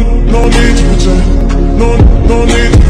no, need to pretend. No, no need